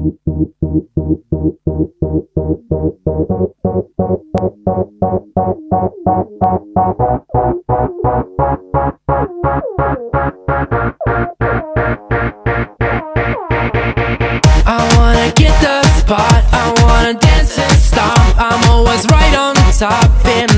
I wanna get the spot. I wanna dance and stop I'm always right on top and